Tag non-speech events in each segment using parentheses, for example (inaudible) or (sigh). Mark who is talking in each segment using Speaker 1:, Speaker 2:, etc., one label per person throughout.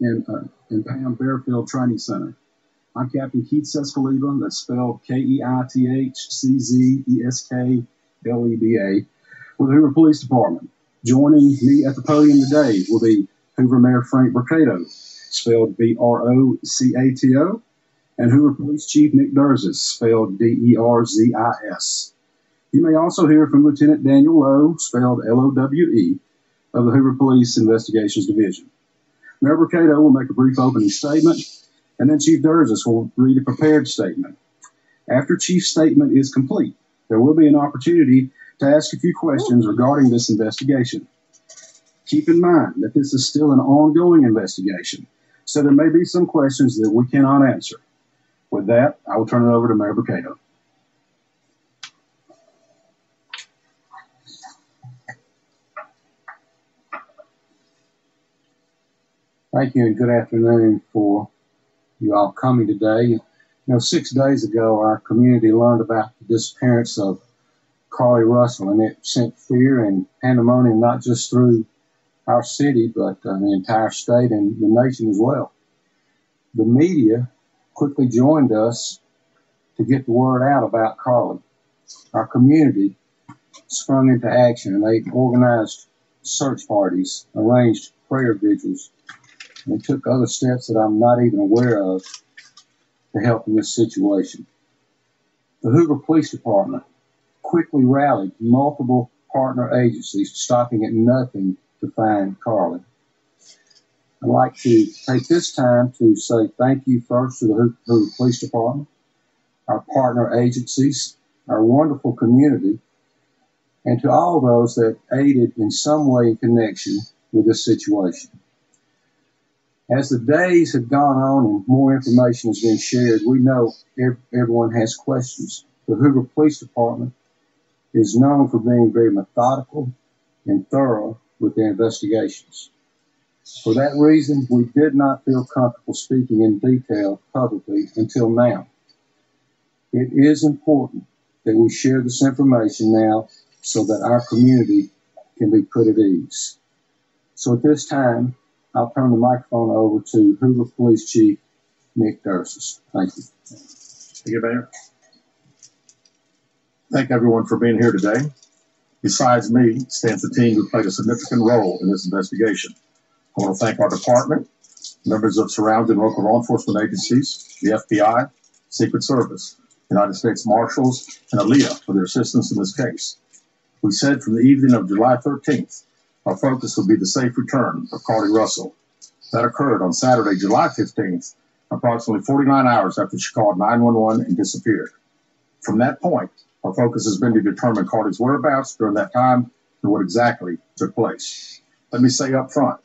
Speaker 1: and, uh, Pam Bearfield Training Center. I'm Captain Keith Czeskleba, that's spelled K E I T H C Z E S K L E B A, with the Hoover Police Department. Joining me at the podium today will be Hoover Mayor Frank Brocato, spelled B R O C A T O, and Hoover Police Chief Nick Derzis, spelled D E R Z I S. You may also hear from Lieutenant Daniel Lowe, spelled L O W E, of the Hoover Police Investigations Division. Mayor Brocato will make a brief opening statement, and then Chief Derzis will read a prepared statement. After Chief's statement is complete, there will be an opportunity to ask a few questions regarding this investigation. Keep in mind that this is still an ongoing investigation, so there may be some questions that we cannot answer. With that, I will turn it over to Mayor Brocato. Thank you and good afternoon for you all coming today. You know, six days ago, our community learned about the disappearance of Carlee Russell, and it sent fear and pandemonium not just through our city, but uh, the entire state and the nation as well. The media quickly joined us to get the word out about Carlee. Our community sprung into action and they organized search parties, arranged prayer vigils, and took other steps that I'm not even aware of to help in this situation. The Hoover Police Department quickly rallied multiple partner agencies, stopping at nothing to find Carlee. I'd like to take this time to say thank you first to the Hoover Police Department, our partner agencies, our wonderful community, and to all those that aided in some way in connection with this situation. As the days have gone on and more information has been shared, we know everyone has questions. The Hoover Police Department is known for being very methodical and thorough with their investigations. For that reason, we did not feel comfortable speaking in detail publicly until now. It is important that we share this information now so that our community can be put at ease. So at this time, I'll turn the microphone over to Hoover Police Chief Nick Derzis. Thank you.
Speaker 2: Thank you, Mayor. Thank everyone for being here today. Besides me stands the team who played a significant role in this investigation. I want to thank our department, members of surrounding local law enforcement agencies, the FBI, Secret Service, United States Marshals, and ALEA for their assistance in this case. We said from the evening of July 13th our focus will be the safe return of Carlee Russell. That occurred on Saturday, July 15th, approximately 49 hours after she called 911 and disappeared. From that point, our focus has been to determine Carlee's whereabouts during that time and what exactly took place. Let me say up front,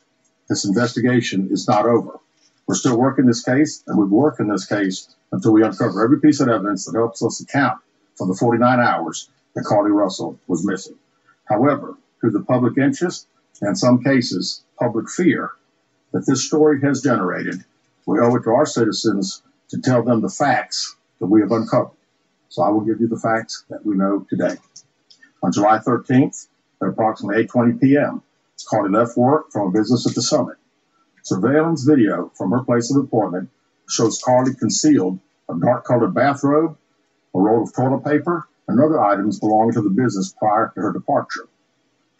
Speaker 2: this investigation is not over. We're still working this case, and we will work in this case until we uncover every piece of evidence that helps us account for the 49 hours that Carlee Russell was missing. However, through the public interest in some cases, public fear that this story has generated, we owe it to our citizens to tell them the facts that we have uncovered. So I will give you the facts that we know today. On July 13th, at approximately 8.20 p.m., Carlee left work from a business at the summit. Surveillance video from her place of employment shows Carlee concealed a dark-colored bathrobe, a roll of toilet paper, and other items belonging to the business prior to her departure.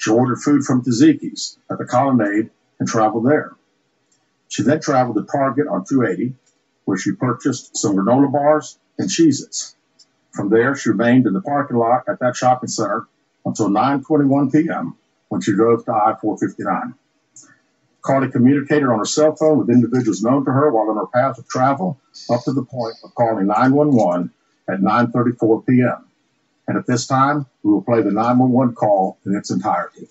Speaker 2: She ordered food from Taziki's at the Colonnade and traveled there. She then traveled to Target on 280, where she purchased some granola bars and Cheez-Its. From there, she remained in the parking lot at that shopping center until 9.21 p.m. when she drove to I-459. Carlee communicated on her cell phone with individuals known to her while on her path of travel up to the point of calling 911 at 9.34 p.m. And at this time, we will play the 911 call in its entirety.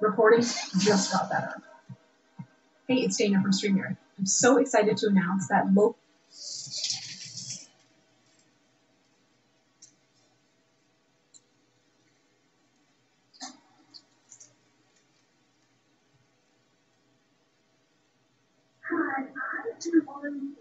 Speaker 3: Recording just got better. Hey, it's Dana from StreamYard. I'm so excited to announce that local
Speaker 4: on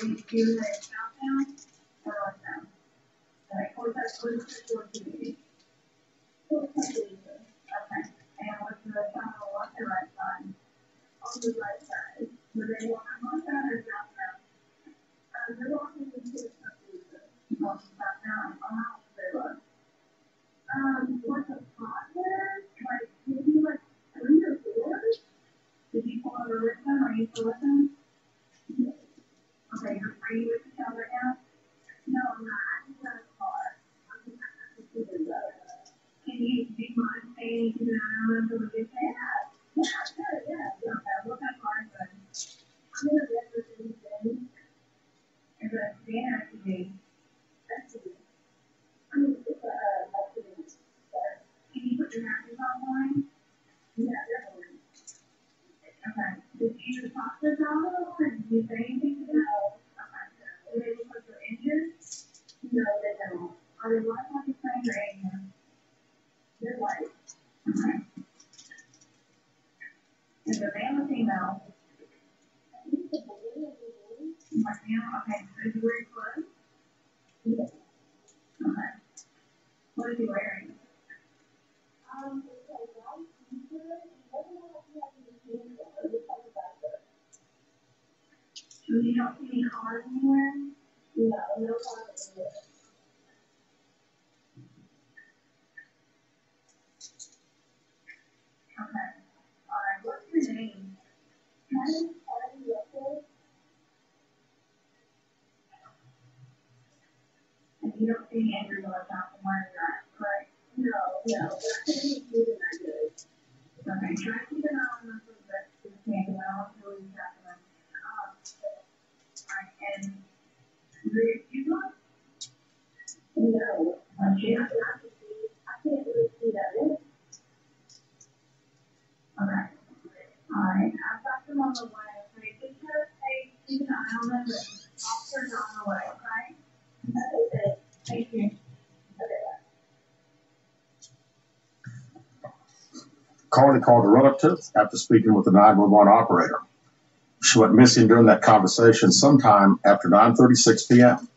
Speaker 4: and we do a countdown or like no? Like, what that, what is the short community? Okay, and what's the count on what's the right side? On the right side. Would they want to mark that or drop down? Uh, they're walking into the community. Oh, drop down, oh, how they look. Um, what's the spot there? Like, maybe like three or four? Did you pull over with them? Are you still with them? Okay, you're free with the child right now? No, I'm not. I just got a car. I'm just not going to do that. Can you, do you mind saying to the island or would you say that? Yeah, sure, yeah. Okay, what kind of car is it? I'm in a Denver City thing. Is it a sedan or SUV? SUV. I mean, it's a, uh, Mercedes. Can you put your hands online? Yeah, definitely. Okay. Did you talk to John or did you say anything to them? Okay. Did they look like they're injured? No, they don't. Are they white like a friend or Asian? They're white. Okay. Is it male or female? Like male? Okay. Is he wearing clothes? Yes. Okay. What is he wearing? Um, it's a white t-shirt. He doesn't have to have any jeans or it looks like a backpack. So you don't see any cars anywhere? No, no cars anywhere. Okay. Karen Russell. And you don't any injuries on the of where correct? No, no, but think. Okay, try to keep an eye on them for the rest of the camp, and I what's happening. Um, alright, and Rick, you got? No, I can't, I can see, I can't really see that. Okay. Alright, I've got them on the way, keep an eye on them, officers on the way, okay? Okay, thank you.
Speaker 2: Called a relative after speaking with the 911 operator. She went missing during that conversation sometime after 9:36 p.m.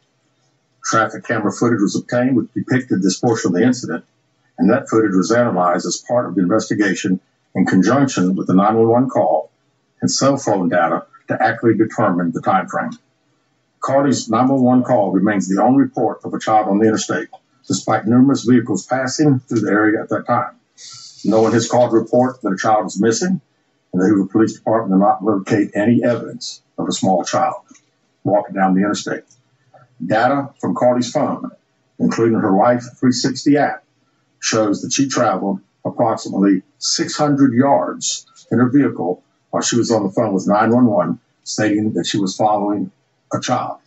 Speaker 2: Traffic camera footage was obtained which depicted this portion of the incident, and that footage was analyzed as part of the investigation in conjunction with the 911 call and cell phone data to accurately determine the time frame. Carlee's 911 call remains the only report of a child on the interstate, despite numerous vehicles passing through the area at that time. No one has called to report that a child is missing, and the Hoover Police Department did not locate any evidence of a small child walking down the interstate. Data from Carlee's phone, including her Life 360 app, shows that she traveled approximately 600 yards in her vehicle while she was on the phone with 911, stating that she was following a child.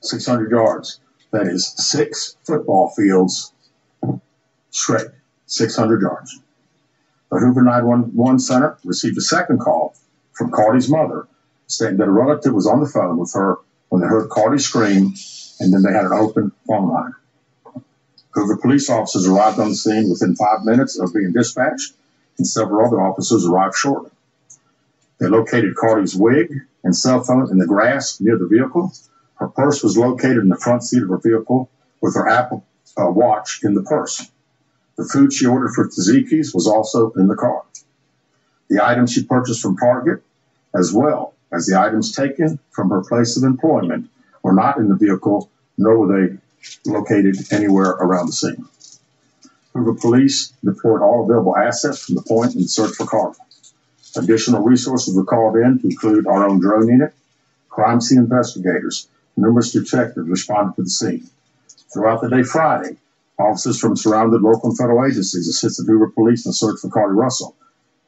Speaker 2: 600 yards. That is six football fields straight. 600 yards. The Hoover 911 Center received a second call from Carlee's mother stating that a relative was on the phone with her when they heard Carlee scream and then they had an open phone line. Hoover police officers arrived on the scene within five minutes of being dispatched, and several other officers arrived shortly. They located Carlee's wig and cell phone in the grass near the vehicle. Her purse was located in the front seat of her vehicle with her Apple uh, Watch in the purse. The food she ordered for Taziki's was also in the car. The items she purchased from Target, as well as the items taken from her place of employment, were not in the vehicle, nor were they located anywhere around the scene. Hoover police deployed all available assets from the point in search for Carlee. Additional resources were called in to include our own drone unit, crime scene investigators, numerous detectives responded to the scene. Throughout the day Friday, officers from surrounded local and federal agencies assisted Hoover police in the search for Carlee Russell.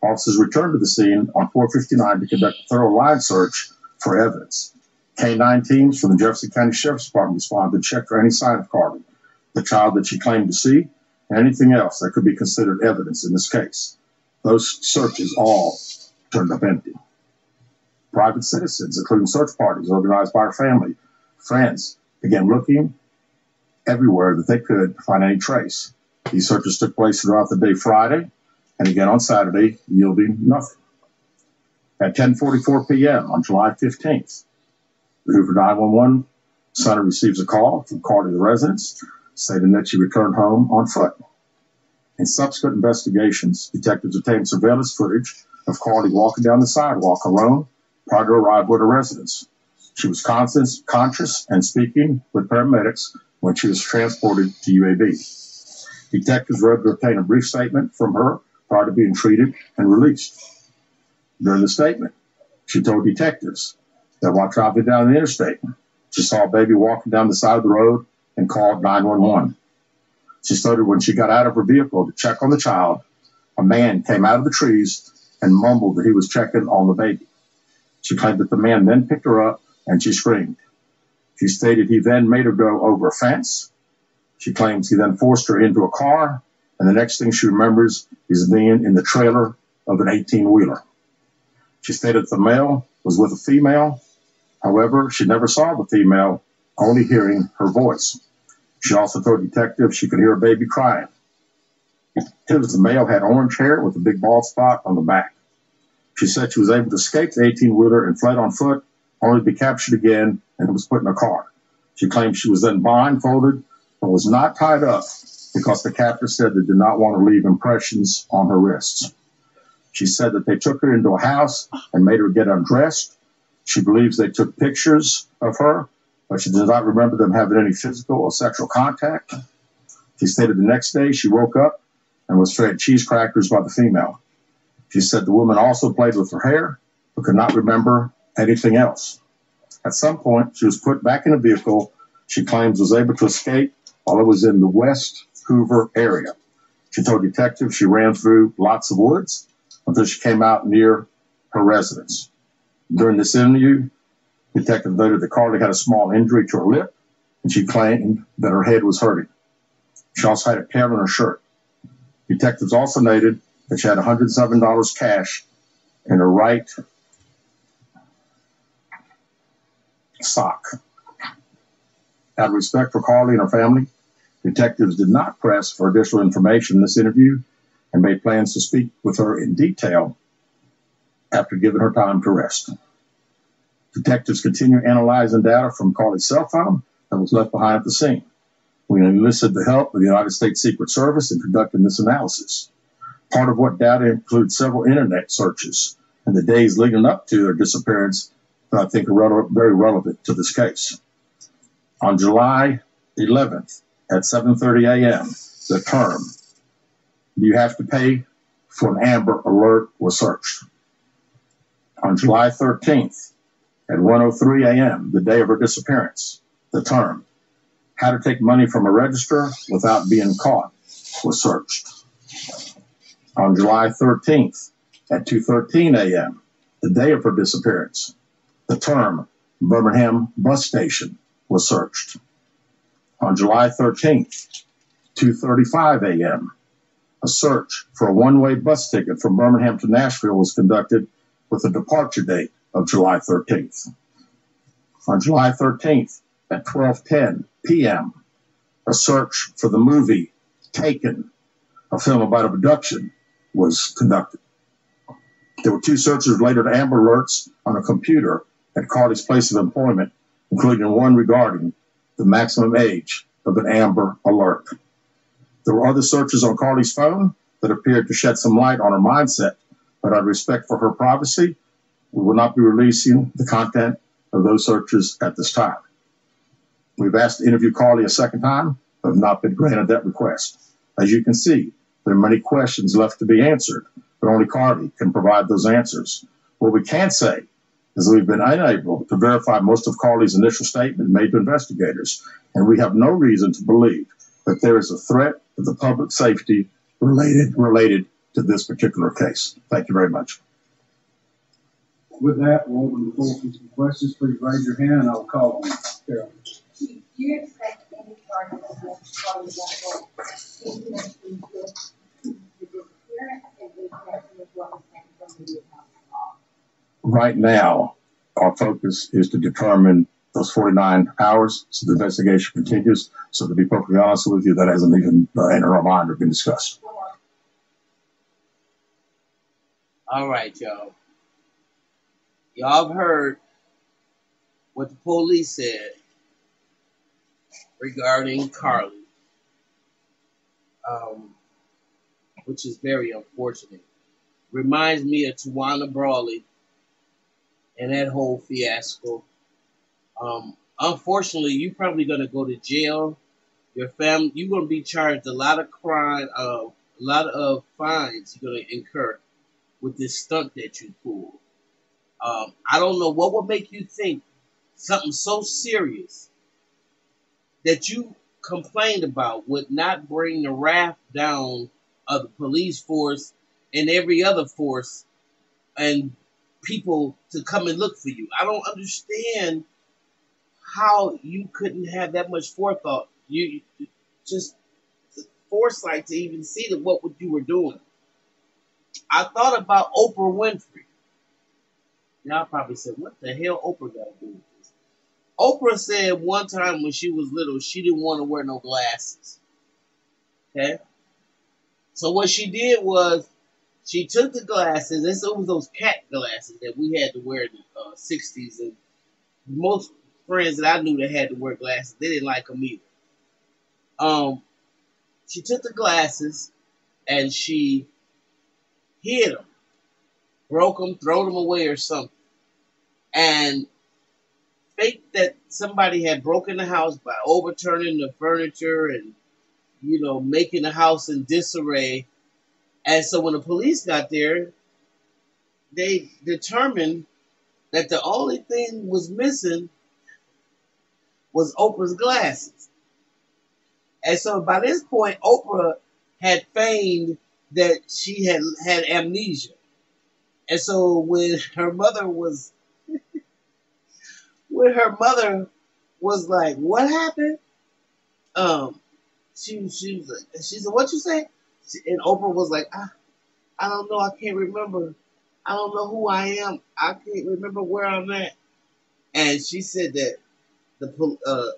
Speaker 2: Officers returned to the scene on 459 to conduct a thorough line search for evidence. K-9 teams from the Jefferson County Sheriff's Department responded to check for any sign of Carlee, the child that she claimed to see, and anything else that could be considered evidence in this case. Those searches all turned up empty. Private citizens, including search parties organized by her family, friends, began looking everywhere that they could to find any trace. These searches took place throughout the day Friday and again on Saturday, yielding nothing. At 10:44 p.m. on July 15th, The Hoover 911 center receives a call from the residence, stating that she returned home on foot. In subsequent investigations, detectives obtained surveillance footage of Carlee walking down the sidewalk alone prior to arrival at her residence. She was conscious, conscious and speaking with paramedics when she was transported to UAB. Detectives were able to obtain a brief statement from her prior to being treated and released. During the statement, she told detectives that while traveling down the interstate, she saw a baby walking down the side of the road and called 911. She stated when she got out of her vehicle to check on the child, a man came out of the trees and mumbled that he was checking on the baby. She claimed that the man then picked her up and she screamed. She stated he then made her go over a fence. She claims he then forced her into a car, and the next thing she remembers is being in the trailer of an 18 wheeler. She stated the male was with a female. However, she never saw the female, only hearing her voice. She also told detectives she could hear a baby crying. Detectives the male had orange hair with a big bald spot on the back. She said she was able to escape the 18 wheeler and fled on foot, only to be captured again and was put in a car. She claimed she was then blindfolded but was not tied up because the captor said they did not want to leave impressions on her wrists. She said that they took her into a house and made her get undressed. She believes they took pictures of her, but she does not remember them having any physical or sexual contact. She stated the next day she woke up and was fed cheese crackers by the female. She said the woman also played with her hair, but could not remember anything else. At some point, she was put back in a vehicle she claims was able to escape while it was in the West Hoover area. She told detectives she ran through lots of woods until she came out near her residence. During this interview, detective noted that Carlee had a small injury to her lip, and she claimed that her head was hurting. She also had a tear on her shirt. Detectives also noted that she had $107 cash in her right sock. Out of respect for Carlee and her family, detectives did not press for additional information in this interview and made plans to speak with her in detail after giving her time to rest. Detectives continue analyzing data from Carlee's cell phone that was left behind at the scene. We enlisted the help of the United States Secret Service in conducting this analysis. Part of what data includes several internet searches and the days leading up to their disappearance that I think are very relevant to this case. On July 11th at 7:30 a.m., the term "You have to pay for an Amber Alert" was searched. On July 13th at 1:03 a.m., the day of her disappearance, the term "How to take money from a register without being caught" was searched. On July 13th at 2:13 a.m., the day of her disappearance, the term Birmingham bus station was searched. On July 13th, 2:35 a.m., a search for a one-way bus ticket from Birmingham to Nashville was conducted with a departure date of July 13th. On July 13th at 12:10 p.m., a search for the movie Taken, a film about abduction, was conducted. There were two searches related to Amber Alerts on a computer at Carlee's place of employment, including one regarding the maximum age of an Amber Alert. There were other searches on Carlee's phone that appeared to shed some light on her mindset, but out of respect for her privacy, we will not be releasing the content of those searches at this time. We've asked to interview Carlee a second time, but have not been granted that request. As you can see, there are many questions left to be answered, but only Carlee can provide those answers. What we can say is we've been unable to verify most of Carlee's initial statement made to investigators, and we have no reason to believe that there is a threat to the public safety related related to this particular case. Thank you very much.
Speaker 1: With that, we'll open the floor for some questions. Please raise your hand and I'll call on you. Carol.
Speaker 4: Do you expect any charges against Carlee Russell in connection with the disappearance and in connection what was from the?
Speaker 2: Right now, our focus is to determine those 49 hours, so the investigation continues. So to be perfectly honest with you, that hasn't even uh, entered our mind or been discussed.
Speaker 5: All right, y'all. Y'all have heard what the police said regarding Carlee, um, which is very unfortunate. Reminds me of Tawana Brawley and that whole fiasco. Um, unfortunately, you're probably gonna go to jail. Your family, you're gonna be charged a lot of crime, uh, a lot of fines you're gonna incur with this stunt that you pulled. Um, I don't know what would make you think something so serious that you complained about would not bring the wrath down of the police force and every other force and people to come and look for you. I don't understand how you couldn't have that much forethought. You just foresight to even see that what you were doing. I thought about Oprah Winfrey. Y'all probably said, what the hell Oprah got to do with this? Oprah said one time when she was little, she didn't want to wear no glasses. Okay? So what she did was she took the glasses, it was those cat glasses that we had to wear in the uh, 60s. And most friends that I knew that had to wear glasses, they didn't like them either. Um, she took the glasses and she hid them, broke them, throw them away or something, and faked that somebody had broken the house by overturning the furniture and you know making the house in disarray. And so when the police got there, they determined that the only thing was missing was Oprah's glasses. And so by this point, Oprah had feigned that she had had amnesia. And so when her mother was when her mother was like, "What happened?" Um, she she was like, she said, "What you say?" And Oprah was like, "I, I don't know. I can't remember. I don't know who I am. I can't remember where I'm at." And she said that the uh,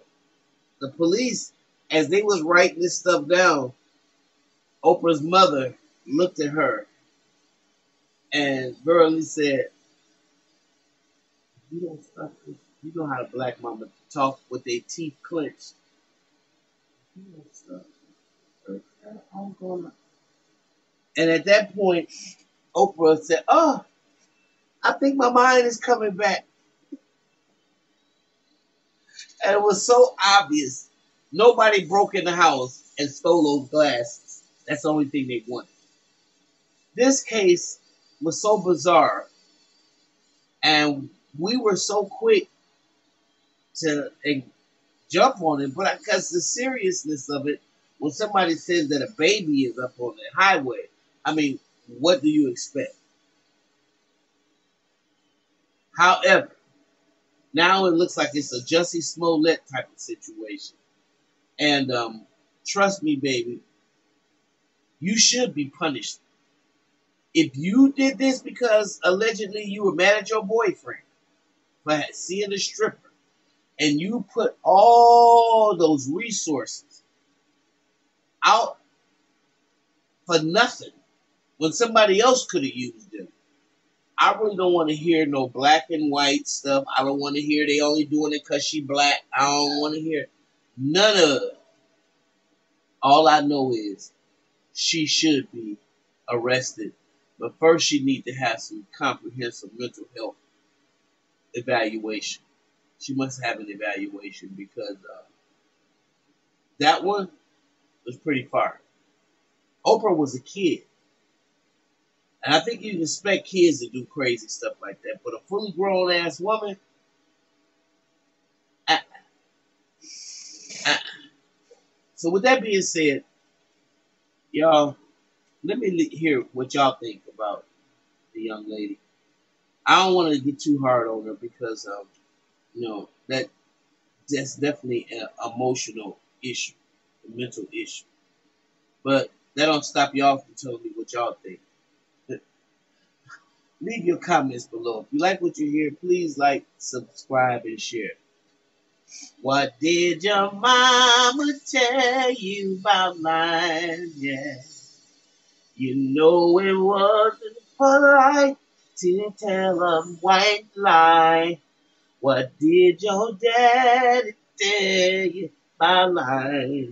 Speaker 5: the police, as they was writing this stuff down, Oprah's mother looked at her and Burley said, "You don't stop this. You know how the black mama talk with their teeth clenched. You don't stop. I'm gonna." And at that point, Oprah said, "Oh, I think my mind is coming back." And it was so obvious. Nobody broke in the house and stole those glasses. That's the only thing they wanted. This case was so bizarre, and we were so quick to jump on it, but because the seriousness of it, when somebody says that a baby is up on the highway, I mean, what do you expect? However, now it looks like it's a Jussie Smollett type of situation. And um, trust me, baby, you should be punished. If you did this because allegedly you were mad at your boyfriend for seeing a stripper, and you put all those resources out for nothing when somebody else could have used them. I really don't want to hear no black and white stuff. I don't want to hear they only doing it because she black. I don't want to hear none of it. All I know is she should be arrested. But first she need to have some comprehensive mental health evaluation. She must have an evaluation because uh, that one was pretty far. Oprah was a kid. And I think you can expect kids to do crazy stuff like that. But a fully grown ass woman, uh, uh. so with that being said, y'all, let me hear what y'all think about the young lady. I don't want to get too hard on her because, um, know, that that's definitely an emotional issue, a mental issue. But that don't stop y'all from telling me what y'all think (laughs) leave your comments below. If you like what you hear, please like, subscribe, and share. What did your mama tell you about life? Yeah. You know it wasn't polite to tell a white lie. What did your daddy tell you about life?